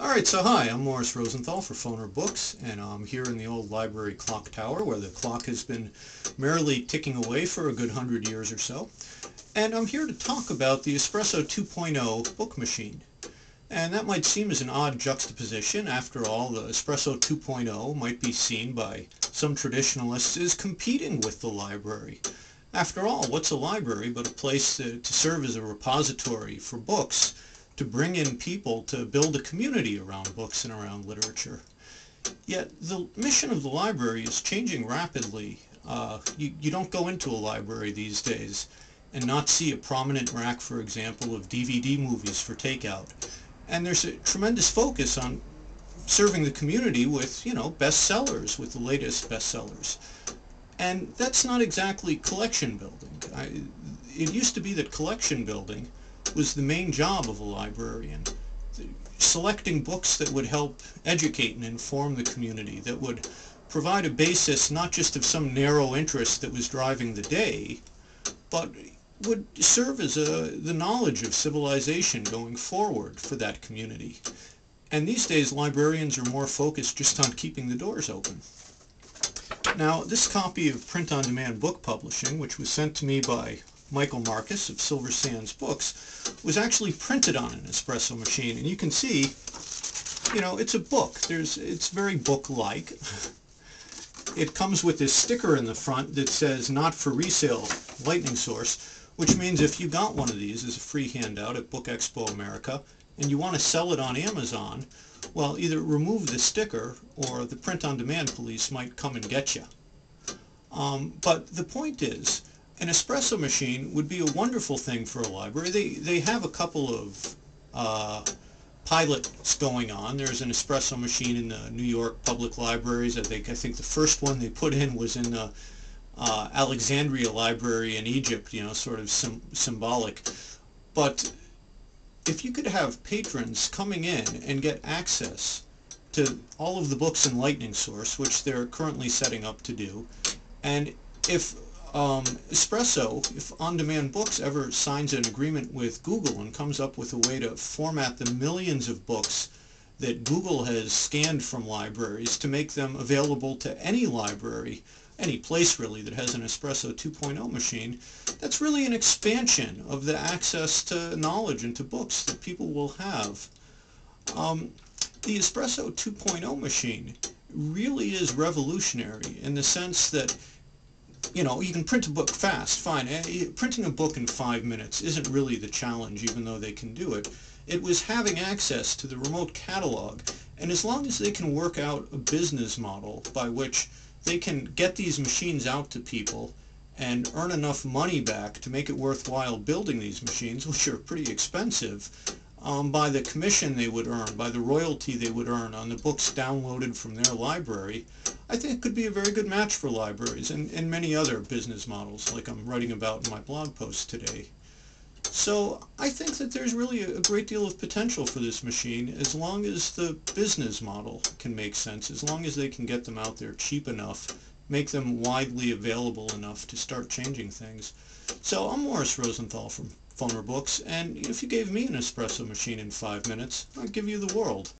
Alright, so hi, I'm Morris Rosenthal for Foner Books, and I'm here in the old library clock tower where the clock has been merrily ticking away for a good hundred years or so. And I'm here to talk about the Espresso 2.0 book machine. And that might seem as an odd juxtaposition. After all, the Espresso 2.0 might be seen by some traditionalists as competing with the library. After all, what's a library but a place to, to serve as a repository for books to bring in people to build a community around books and around literature. Yet the mission of the library is changing rapidly. Uh, you, you don't go into a library these days and not see a prominent rack, for example, of DVD movies for takeout. And there's a tremendous focus on serving the community with, you know, bestsellers, with the latest bestsellers. And that's not exactly collection building. I, it used to be that collection building was the main job of a librarian. Selecting books that would help educate and inform the community, that would provide a basis not just of some narrow interest that was driving the day, but would serve as a, the knowledge of civilization going forward for that community. And these days librarians are more focused just on keeping the doors open. Now this copy of Print on Demand Book Publishing, which was sent to me by Michael Marcus of Silver Sands Books, was actually printed on an espresso machine. And you can see, you know, it's a book. There's, it's very book-like. It comes with this sticker in the front that says not for resale lightning source, which means if you got one of these as a free handout at Book Expo America and you want to sell it on Amazon, well, either remove the sticker or the print-on-demand police might come and get you. Um, but the point is, an espresso machine would be a wonderful thing for a library. They, they have a couple of uh, pilots going on. There's an espresso machine in the New York Public Libraries. I think, I think the first one they put in was in the uh, Alexandria Library in Egypt, you know, sort of sim symbolic. But if you could have patrons coming in and get access to all of the books in Lightning Source, which they're currently setting up to do, and if um, Espresso, if On Demand Books ever signs an agreement with Google and comes up with a way to format the millions of books that Google has scanned from libraries to make them available to any library, any place really that has an Espresso 2.0 machine, that's really an expansion of the access to knowledge and to books that people will have. Um, the Espresso 2.0 machine really is revolutionary in the sense that you know, you can print a book fast, fine. Eh, printing a book in five minutes isn't really the challenge, even though they can do it. It was having access to the remote catalog, and as long as they can work out a business model by which they can get these machines out to people and earn enough money back to make it worthwhile building these machines, which are pretty expensive, um, by the commission they would earn, by the royalty they would earn on the books downloaded from their library, I think it could be a very good match for libraries and, and many other business models like I'm writing about in my blog post today. So I think that there's really a great deal of potential for this machine as long as the business model can make sense, as long as they can get them out there cheap enough, make them widely available enough to start changing things. So I'm Morris Rosenthal from Foner Books, and if you gave me an espresso machine in five minutes, I'd give you the world.